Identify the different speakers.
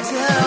Speaker 1: down.